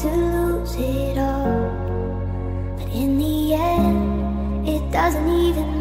to lose it all. But in the end, it doesn't even matter.